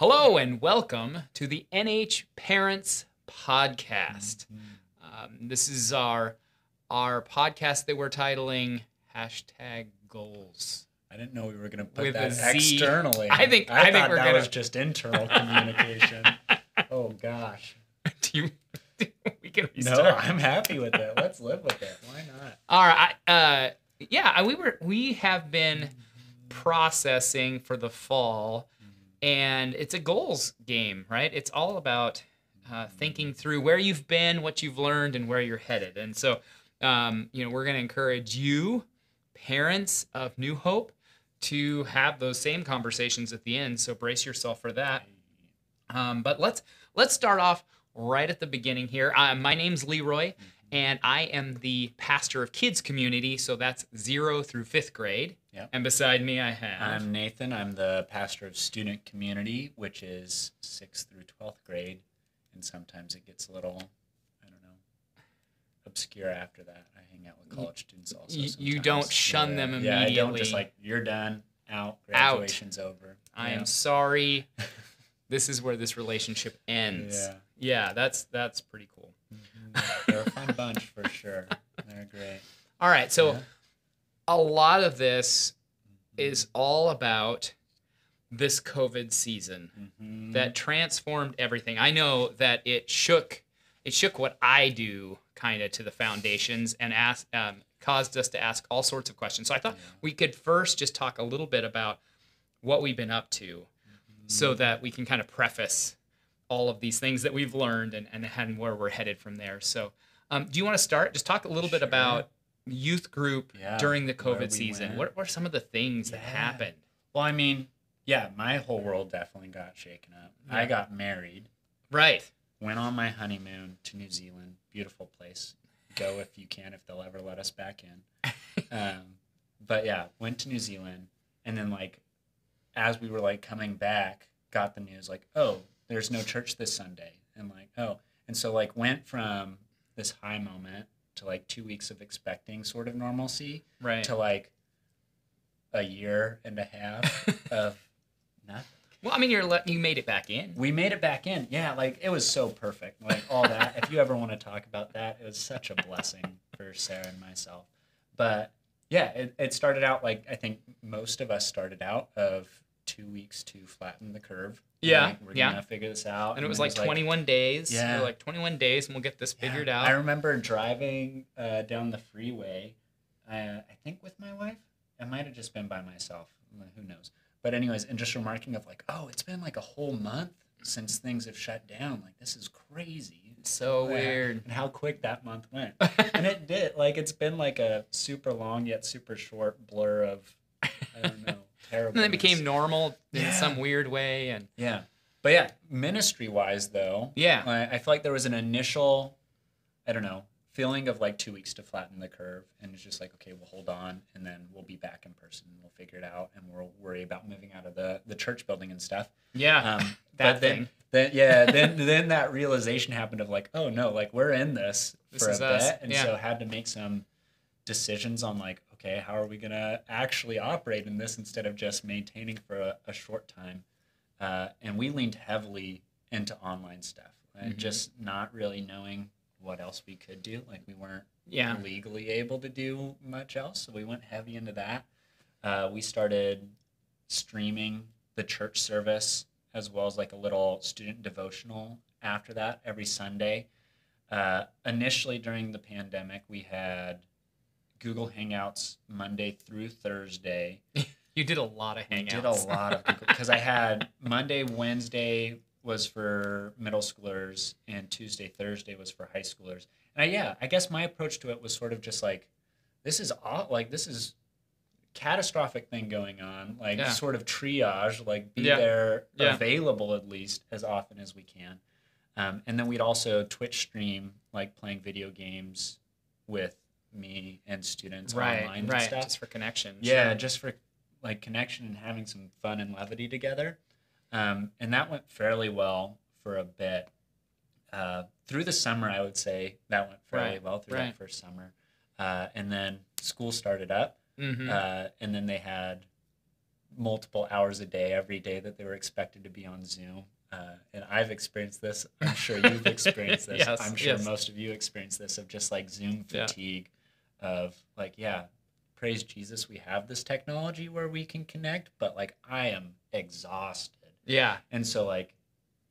Hello and welcome to the NH Parents Podcast. Um, this is our our podcast that we're titling hashtag goals. I didn't know we were going to put With a that Z. externally. I think- I think thought we're that gonna- was just internal communication. oh gosh. Do you? we can No, restart. I'm happy with it. Let's live with it. Why not? All right. Uh, yeah, we were we have been processing for the fall, and it's a goals game, right? It's all about uh, thinking through where you've been, what you've learned, and where you're headed. And so, um, you know, we're going to encourage you, parents of New Hope, to have those same conversations at the end. So brace yourself for that. Um, but let's let's start off right at the beginning here. Uh, my name's Leroy, and I am the pastor of kids community. So that's zero through fifth grade. Yep. And beside me, I have. I'm Nathan. I'm the pastor of student community, which is sixth through twelfth grade, and sometimes it gets a little, I don't know, obscure after that. I hang out with college students also. you- you don't shun them immediately. Yeah, I don't just like you're done, out, Out. graduation's over. I Yeah. am sorry. this is where this relationship ends. Yeah. Yeah, that's that's pretty cool. Mm-hmm. They're a fun bunch for sure. They're great. All right, so Yeah. A lot of this is all about this COVID season Mhm. that transformed everything. I know that it shook it shook what I do kind of to the foundations and asked um, caused us to ask all sorts of questions. So I thought we could first just talk a little bit about what we've been up to, so that we can kind of preface all of these things that we've learned and and, and where we're headed from there. So, um, do you want to start? Just talk a little bit about youth group Yeah, during the COVID we season. went. What were some of the things that happened? Well, I mean, yeah, my whole world definitely got shaken up. I got married, Right. went on my honeymoon to New Zealand. Beautiful place. Go if you can, if they'll ever let us back in. Um, but yeah, went to New Zealand, and then like, as we were like coming back, got the news like, oh, there's no church this Sunday, and like, oh, and so like went from this high moment to like two weeks of expecting sort of normalcy Right. to like a year and a half of nothing. Well, I mean, you're let you made it back in. We made it back in. Yeah, like it was so perfect. Like all that. if you ever want to talk about that, it was such a blessing for Sarah and myself. But yeah, it, it started out like I think most of us started out of two weeks to flatten the curve. Yeah, Like, we're yeah. gonna figure this out. and it was like 21 days. Yeah. We're like 21 days, and we'll get this Yeah. figured out. I remember driving uh, down the freeway. Uh, I think with my wife. It might have just been by myself. Who knows? But anyways, and just remarking of like, oh, it's been like a whole month since things have shut down. Like this is crazy. so weird. And how quick that month went. and it did. Like it's been like a super long yet super short blur of I don't know terrible. and then it became normal in Yeah. some weird way, and Yeah. But yeah, ministry wise though, yeah, I, I feel like there was an initial, I don't know, feeling of like two weeks to flatten the curve, and it's just like, okay, we'll hold on, and then we'll be back in person, and we'll figure it out, and we'll worry about moving out of the the church building and stuff. yeah, Um, that but then, thing. then yeah, then then that realization happened of like, oh no, like we're in this, This for a us, bit, and yeah. so had to make some decisions on like, okay, how are we gonna actually operate in this instead of just maintaining for a, a short time? Uh, and we leaned heavily into online stuff, and Mhm. just not really knowing what else we could do. Like we weren't yeah, legally able to do much else, so we went heavy into that. Uh, we started streaming the church service as well as like a little student devotional after that every Sunday. Uh, initially, during the pandemic, we had Google Hangouts Monday through Thursday. you did a lot of hangouts. did a lot of Google because I had Monday, Wednesday was for middle schoolers, and Tuesday, Thursday was for high schoolers. And I, yeah, I guess my approach to it was sort of just like, this is like this is catastrophic thing going on. Like Yeah. sort of triage, like be Yeah. there Yeah. available at least as often as we can. Um, and then we'd also Twitch stream like playing video games with me and students right, online and stuff. just for connection. Yeah, sure. just for like connection and having some fun and levity together. Um, and that went fairly well for a bit. Uh, through the summer, I would say that went fairly Right, well through right. that first summer. Uh, and then school started up, Mhm. uh, and then they had multiple hours a day every day that they were expected to be on Zoom. Uh, and I've experienced this. I'm sure you've experienced this. Yes, I'm sure yes. most of you experienced this of just like Zoom Yeah. Of like, yeah, praise Jesus, we have this technology where we can connect, but like I am exhausted. Yeah. And so like,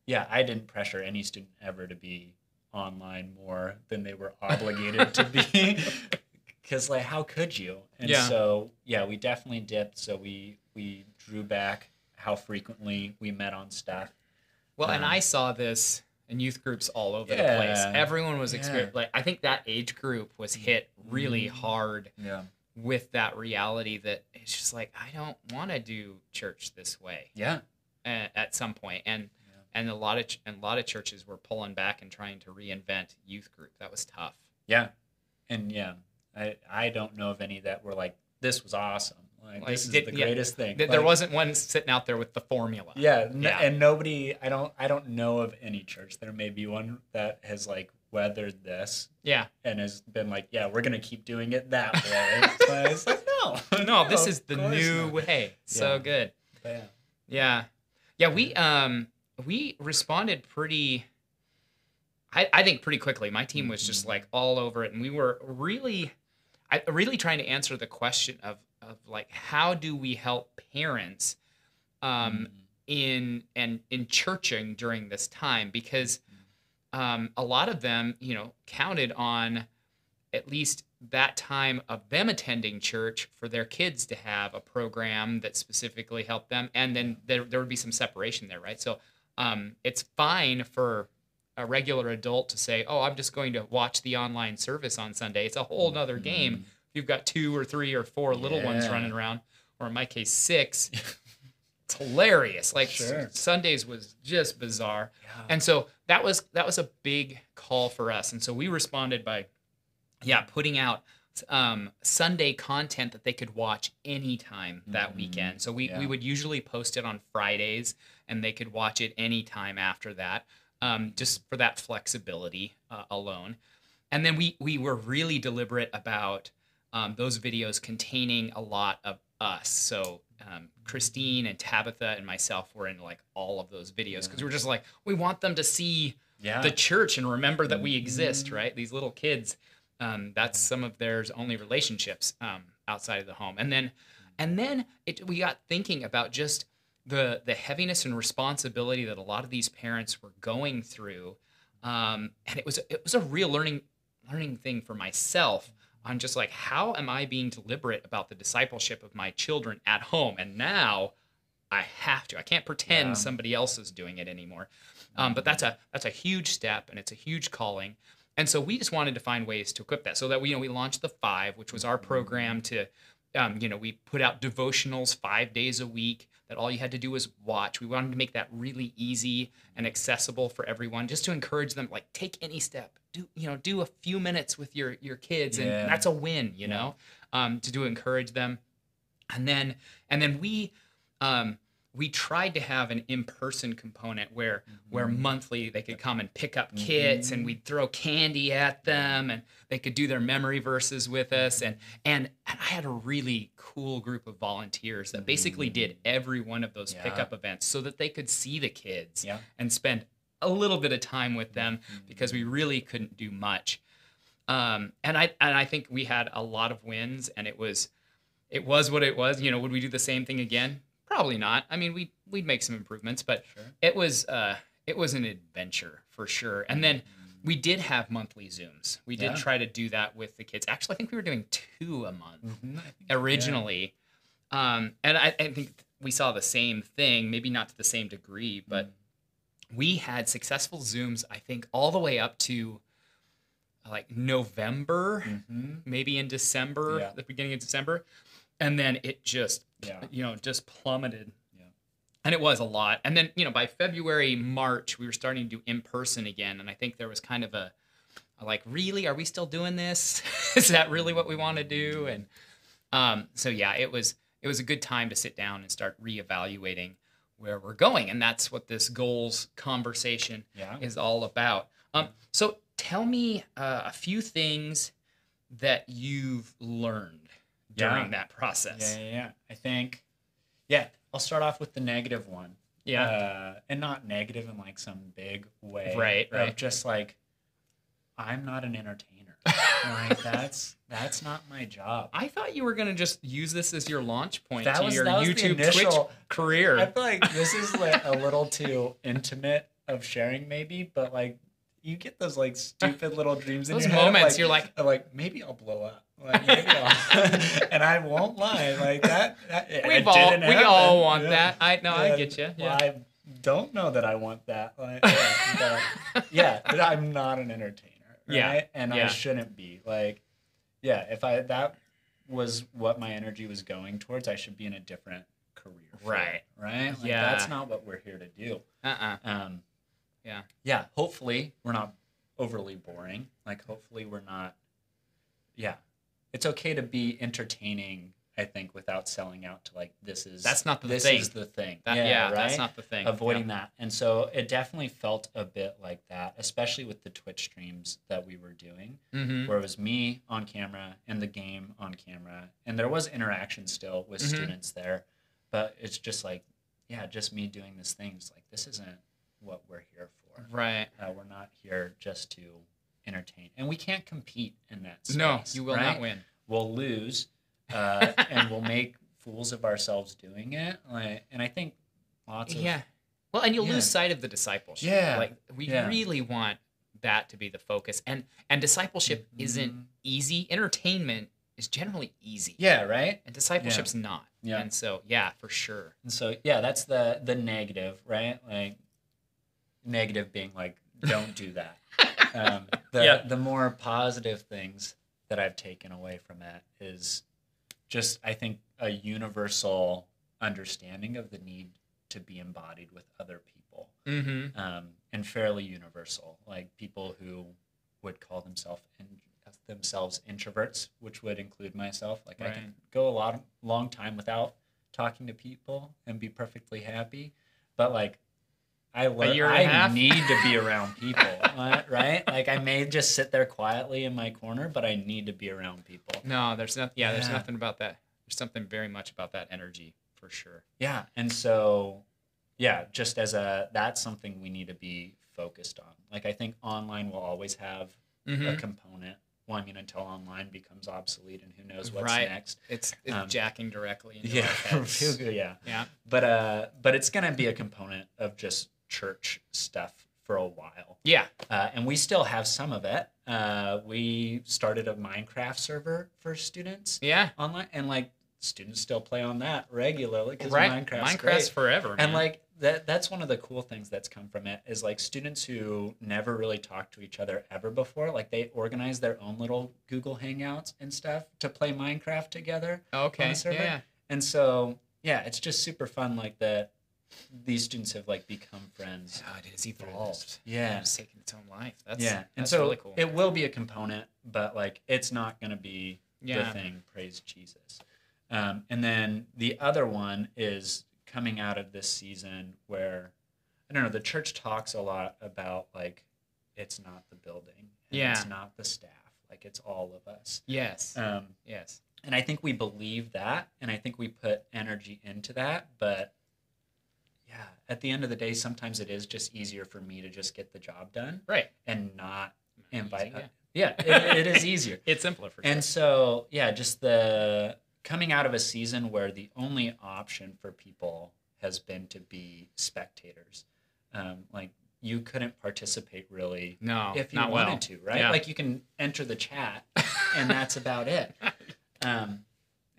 yeah, I didn't pressure any student ever to be online more than they were obligated to be. Cause like how could you? And Yeah. so yeah, we definitely dipped. So we we drew back how frequently we met on staff. Well, and Um, I saw this in youth groups all over the place. Everyone was Yeah. experiencing like I think that age group was hit really Mhm. hard Yeah. with that reality that it's just like I don't want to do church this way Yeah. at some point. And Yeah. and a lot of ch- and a lot of churches were pulling back and trying to reinvent youth group. That was tough. Yeah. And yeah, I I don't know of any that were like, this was awesome. Like, Like, this is did- the yeah, greatest thing. Th- there wasn't one sitting out there with the formula. Yeah, n- Yeah. and nobody. I don't. I don't know of any church. There may be one that has like weathered this Yeah. and has been like, yeah, we're gonna keep doing it that way. but it's like, no, No, this is the new not. way. So Yeah. good. But yeah. Yeah. Yeah, we um we responded pretty I, I think pretty quickly. My team was just Mhm. like all over it and we were really I really trying to answer the question of of like how do we help parents um Mhm. in and in churching during this time because um, a lot of them, you know, counted on at least that time of them attending church for their kids to have a program that specifically helped them, and then there there would be some separation there, right? So um, it's fine for a regular adult to say, "Oh, I'm just going to watch the online service on Sunday." It's a whole nother game. Mhm. You've got two or three or four little ones running around, or in my case, six. It's hilarious. Like Sure. Sundays was just bizarre. Yeah. And so that was that was a big call for us. And so we responded by yeah, putting out um, Sunday content that they could watch anytime that Mhm. weekend. So we, Yeah. we would usually post it on Fridays and they could watch it anytime after that, um, just for that flexibility uh, alone. And then we, we were really deliberate about um, those videos containing a lot of us. So um, Christine and Tabitha and myself were in like all of those videos because Yeah. we're just like, we want them to see yeah. the church and remember that we exist, Mhm. right? These little kids, um, that's some of their only relationships um, outside of the home. And then, and then it, we got thinking about just the the heaviness and responsibility that a lot of these parents were going through, um, and it was it was a real learning learning thing for myself on just like how am I being deliberate about the discipleship of my children at home, and now I have to. I can't pretend Yeah. somebody else is doing it anymore. Um, but that's a that's a huge step and it's a huge calling. And so we just wanted to find ways to equip that so that we you know we launched the five, which was our program to um, you know we put out devotionals five days a week that all you had to do was watch. We wanted to make that really easy and accessible for everyone, just to encourage them like take any step, do you know do a few minutes with your your kids, and that's a win, you Yeah. know, um, to do encourage them. And then and then we um, we tried to have an in-person component where where Mhm. monthly they could come and pick up kits and Mhm. we'd throw candy at them and they could do their memory verses with us and and, and I had a really cool group of volunteers that basically did every one of those Yeah. pickup events so that they could see the kids Yeah. and spend a little bit of time with them because we really couldn't do much. Um, and I and I think we had a lot of wins, and it was it was what it was. You know, would we do the same thing again? Probably not. I mean, we we'd make some improvements, but Sure. it was uh, it was an adventure for sure. And then we did have monthly Zooms. We did Yeah. try to do that with the kids. Actually, I think we were doing two a month Mhm, think- originally. Um, and I, I think we saw the same thing, maybe not to the same degree, but we had successful Zooms, I think, all the way up to like November, Mhm. maybe in December, Yeah. the beginning of December. And then it just, Yeah. you know, just plummeted. Yeah. And it was a lot. And then, you know, by February, March, we were starting to do in person again. And I think there was kind of a, a like, really, are we still doing this? Is that really what we want to do? And um, so yeah, it was it was a good time to sit down and start reevaluating where we're going, and that's what this goals conversation Yeah. is all about. Um, so tell me uh, a few things that you've learned during Yeah. that process. Yeah, yeah, yeah. I think, yeah, I'll start off with the negative one. Yeah. Uh, and not negative in like some big way. Right, right. Just like I'm not an entertainer. like that's that's not my job. I thought you were gonna just use this as your launch point That to was- your YouTube initial- Twitch career. I feel like this is like a little too intimate of sharing, maybe, but like you get those like stupid little dreams in Those your head of, moments, like, you're like- of, like maybe I'll blow up, like maybe I'll, and I won't lie, like that. that We've all we happen, all want yeah. that. I know. I get you. well, Yeah. I don't know that I want that. Like, yeah, but, yeah, but I'm not an entertainer. Right? Yeah, And I shouldn't be. Like, yeah, if I that was what my energy was going towards, I should be in a different career. Right. it, Right. Like, Yeah. That's not what we're here to do. Uh-uh. Um, Yeah. Yeah. Hopefully, we're not overly boring. Like, hopefully, we're not. Yeah. It's okay to be entertaining. I think without selling out to like this is That's not the this thing. is the thing. That, yeah, yeah, right? that's not the thing. avoiding that. And so it definitely felt a bit like that, especially with the Twitch streams that we were doing, hmm where it was me on camera and the game on camera. And there was interaction still with Mhm. students there, but it's just like, yeah, just me doing this thing. It's like, this isn't what we're here for. Right. Uh, we're not here just to entertain. And we can't compete in that space. No, you will right? not win. We'll lose uh, and we'll make fools of ourselves doing it. Like, and I think lots of Yeah. Well, and you'll Yeah. lose sight of the discipleship. Yeah. Like we Yeah. really want that to be the focus. And and discipleship isn't Mhm. easy. Entertainment is generally easy. Yeah, right. And discipleship's not. Yeah. And so yeah, for sure. And so yeah, that's the the negative, right? Like negative being like don't do that. um, the Yeah. the more positive things that I've taken away from it is just I think a universal understanding of the need to be embodied with other people. Mm-hmm. um, and fairly universal. Like people who would call themselves in, themselves introverts, which would include myself. Like I can go a lot long time without talking to people and be perfectly happy, but like I learn, year and a I half? need to be around people, right? Like I may just sit there quietly in my corner, but I need to be around people. No, there's nothing. yeah, there's Yeah. nothing about that. There's something very much about that energy for sure. Yeah, and so yeah, just as a that's something we need to be focused on. Like I think online will always have a Mm-hmm. component. Well, I mean, until online becomes obsolete, and who knows what's Right. next. It's, it's Um, jacking directly into Yeah, our heads. yeah. yeah. But uh, but it's gonna be a component of just church stuff for a while, Yeah. uh, and we still have some of it. Uh, we started a Minecraft server for students Yeah. online, and like students still play on that regularly because Right. Minecraft's, Minecraft's great. forever. and like that that's one of the cool things that's come from it is like students who never really talked to each other ever before like they organize their own little google hangouts and stuff to play minecraft together okay. server? Yeah. and so yeah it's just super fun like that these students have like become friends God, it has evolved. yeah It's taken its own life. That's yeah and that's so really cool. it will be a component but like it's not going to be yeah. the thing. Praise Jesus. Um, and then the other one is coming out of this season where I don't know. The church talks a lot about like it's not the building, and Yeah. it's not the staff, like it's all of us. Yes. Um, yes. and I think we believe that, and I think we put energy into that. But yeah, at the end of the day, sometimes it is just easier for me to just get the job done Right. and not invite. Easy, yeah, it, it is easier. It's simpler for sure. And so, yeah, just the coming out of a season where the only option for people has been to be spectators. Um, like you couldn't participate really no, if you not wanted well. to, right? Yeah. Like you can enter the chat and that's about it. Um,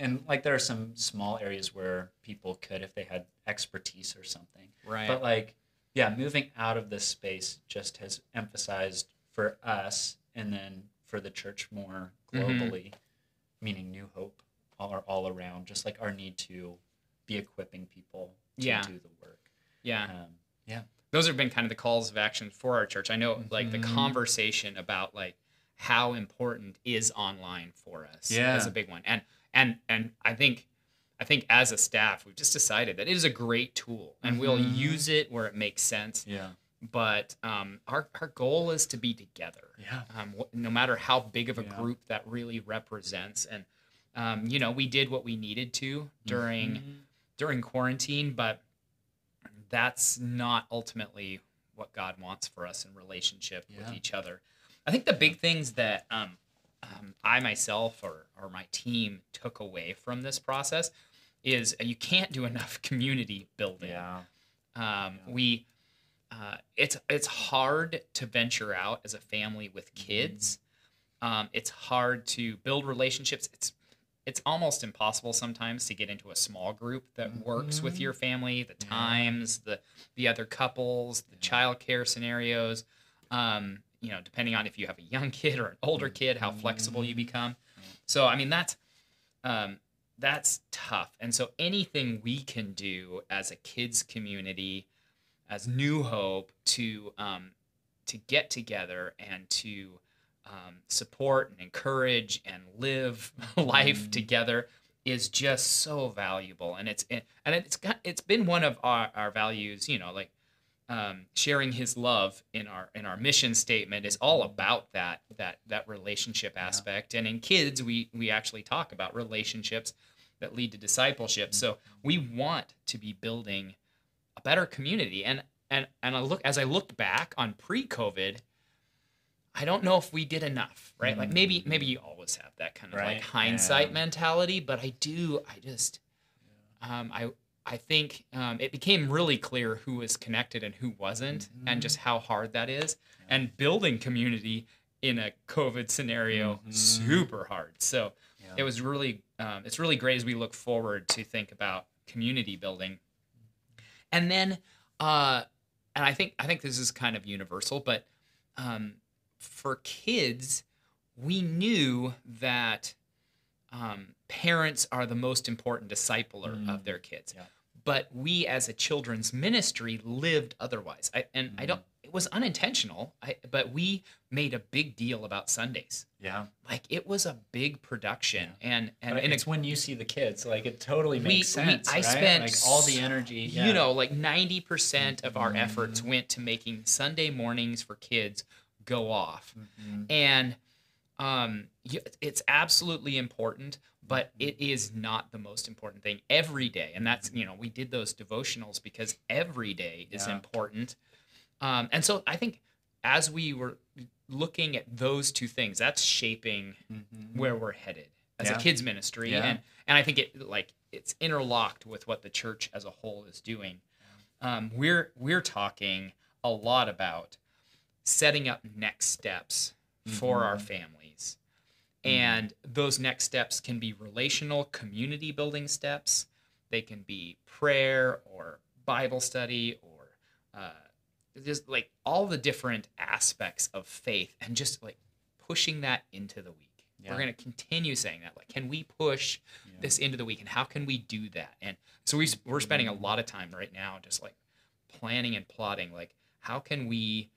and like there are some small areas where people could if they had expertise or something. right. But like, yeah, moving out of this space just has emphasized for us and then for the church more Mhm. globally, meaning New Hope all, all around, just like our need to be equipping people to Yeah. do the work. yeah. Um, yeah. those have been kind of the calls of action for our church. I know like the Mhm. conversation about like how important is online for us Yeah. is a big one. And and and I think I think as a staff we've just decided that it is a great tool and we'll Mhm. use it where it makes sense. Yeah. But um, our our goal is to be together. Yeah. Um, no matter how big of a Yeah. group that really represents and um, you know, we did what we needed to during Mhm. during quarantine, but that's not ultimately what God wants for us in relationship Yeah. with each other. I think the big things that um, um, I myself or, or my team took away from this process is you can't do enough community building. Yeah. Um, Yeah. We uh, it's it's hard to venture out as a family with kids. Um, it's hard to build relationships. It's it's almost impossible sometimes to get into a small group that works with Mhm. your family. The times, the the other couples, the Yeah. childcare scenarios. Um, you know, depending on if you have a young kid or an older kid, how flexible you Mhm. become. So I mean that's um, that's tough. And so anything we can do as a kids community, as New Hope, to um, to get together and to um, support and encourage and live life Mhm. together is just so valuable. And it's and it's got, it's been one of our, our values. You know, like um, sharing His love in our in our mission statement is all about that that that relationship Yeah. aspect. And in kids, we we actually talk about relationships that lead to discipleship. So we want to be building a better community. And and and I look as I looked back on pre-COVID, I don't know if we did enough, right? Like maybe maybe you always have that kind of like hindsight yeah. mentality, but I do I just um I I think um, it became really clear who was connected and who wasn't, and Mhm. just how hard that is. Yeah. And building community in a COVID scenario, Mhm. super hard. So Yeah. it was really um, it's really great as we look forward to think about community building and then uh and i think i think this is kind of universal but um for kids we knew that um, parents are the most important discipler of Mm. their kids Yeah. But we as a children's ministry lived otherwise I, and i Mhm. don't it was unintentional I, but we made a big deal about sundays yeah. like it was a big production and and But in a, it's when you see the kids, like it totally We- makes we- sense. I right? spent like all the energy. you know like 90% of our efforts Mhm. went to making sunday mornings for kids go off Mhm. and um it's absolutely important but Mm-hmm. it is not the most important thing every day and that's you know we did those devotionals because every day is Yeah. important um and so i think as we were looking at those two things that's shaping Mhm. where we're headed as Yeah. a kids ministry Yeah. and and i think it like it's interlocked with what the church as a whole is doing um, we're we're talking a lot about setting up next steps for our Mhm. Mhm. and those next steps can be relational community building steps they can be prayer or bible study or uh, just like all the different aspects of faith and just like pushing that into the week Yeah. we're going to continue saying that like can we push Yeah. this into the week and how can we do that and so we, we're spending a lot of time right now just like planning and plotting like how can we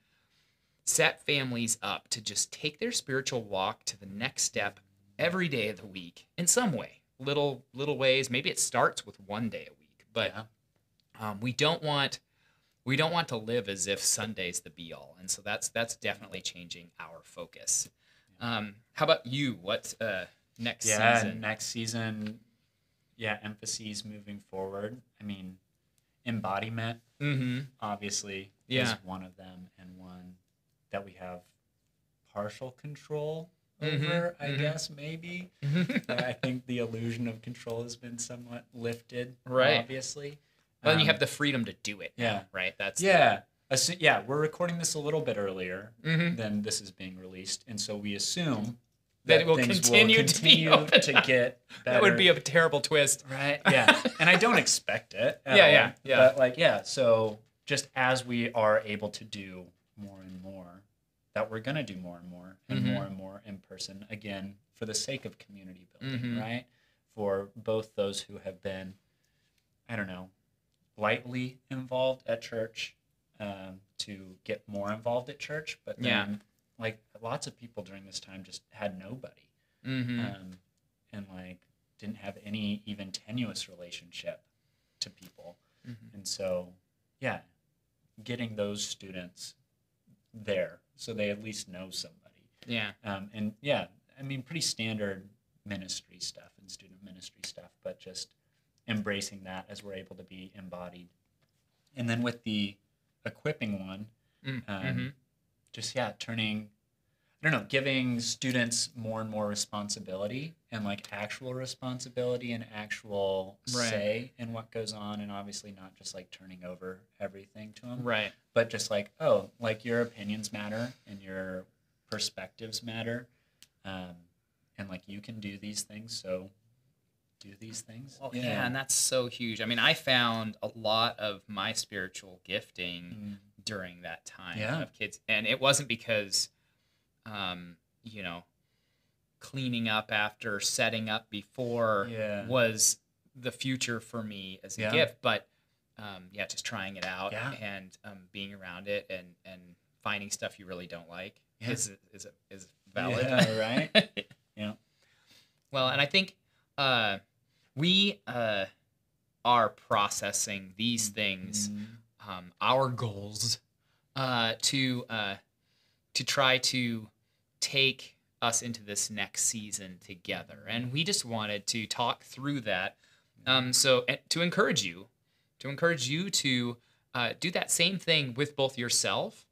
set families up to just take their spiritual walk to the next step every day of the week in some way little little ways maybe it starts with one day a week but Yeah. um, we don't want we don't want to live as if Sunday's the be all, and so that's that's definitely changing our focus. Um, how about you? What uh, next yeah, season? next season, yeah, emphases moving forward. I mean, embodiment mm-hmm. obviously Yeah. is one of them, that we have partial control Mhm, over. I mhm. guess maybe. I think the illusion of control has been somewhat lifted. Right. Obviously. well, and you Um, have the freedom to do it. yeah. right. That's Yeah. Assu- yeah, we're recording this a little bit earlier Mhm. than this is being released, and so we assume That it will continue to be continue open. to get better. that would be a terrible twist. right. Yeah, and I don't expect it. Yeah, all, yeah, yeah. But like, yeah. So just as we are able to do more and more, that we're gonna do more and more and Mhm. more and more in person again for the sake of community building, Mhm. right? For both those who have been, I don't know, lightly involved at church, um, to get more involved at church, but then Yeah. like lots of people during this time just had nobody Mm-hmm. um, and like didn't have any even tenuous relationship to people Mhm. and so yeah getting those students there so they at least know somebody Yeah. um, and yeah i mean pretty standard ministry stuff and student ministry stuff but just embracing that as we're able to be embodied. And then with the equipping one, Mm, um, mhm. just yeah, turning I don't know, giving students more and more responsibility and like actual responsibility and actual Right. say in what goes on, and obviously not just like turning over everything to them, Right. but just like oh, like your opinions matter and your perspectives matter, um, and like you can do these things, so do these things. Well, yeah. and that's so huge. I mean, I found a lot of my spiritual gifting Mm, during that time Yeah. of kids, and it wasn't because, um, you know, cleaning up after setting up before Yeah. was the future for me as a Yeah. gift, but um, yeah, just trying it out Yeah. and um, being around it and and finding stuff you really don't like is is is valid. Yeah, right? Yeah. Well, and I think uh, we uh, are processing these things, Mm, um, our goals, uh, to uh, to try to take us into this next season together, and we just wanted to talk through that. Um, so to encourage you, to encourage you to uh, do that same thing with both yourself,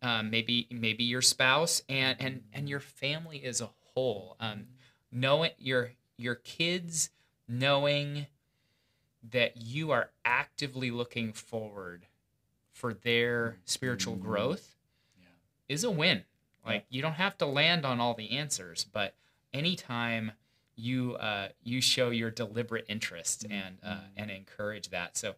um, maybe maybe your spouse, and and and your family as a whole. Um, knowing your your kids knowing that you are actively looking forward for their spiritual Mhm. growth Yeah. is a win. Like you don't have to land on all the answers, but anytime you uh, you show your deliberate interest and uh, and encourage that. So,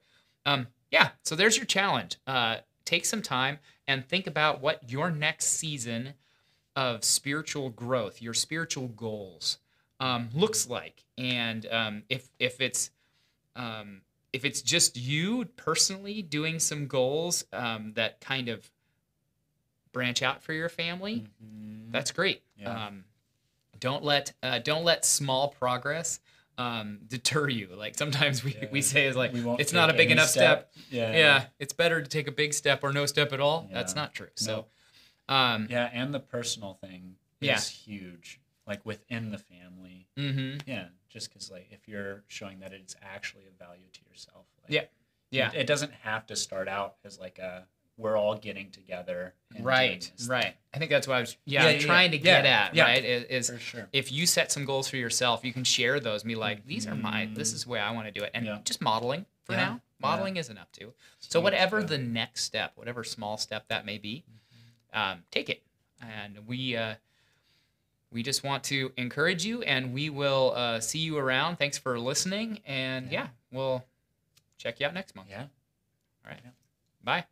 um, yeah. So there's your challenge. Uh, take some time and think about what your next season of spiritual growth, your spiritual goals, um, looks like, and um, if if it's um, if it's just you personally doing some goals um, that kind of branch out for your family, mhm. that's great. Yeah. Um, don't let uh, don't let small progress um, deter you. Like sometimes we, we say is like We it's not a big enough step. Yeah. Yeah, it's better to take a big step or no step at all. That's not true. So, No. um, Yeah, and the personal thing is Yeah. huge. Like within the family. mhm. Yeah, just because like if you're showing that it's actually a value to yourself. Like, Yeah. Yeah. It, it doesn't have to start out as like a we're all getting together. and right, right. thing. I think that's what I was yeah, Yeah, yeah, trying to yeah. get at. Right, is, is sure. if you set some goals for yourself, you can share those and be like, these are my, this Mhm. is the way I want to do it. And just modeling for now. Modeling is enough too. So whatever the next step, whatever small step that may be, um, take it. And we, uh, we just want to encourage you and we will uh, see you around. Thanks for listening. And Yeah. we'll check you out next month. Yeah. All right. Bye.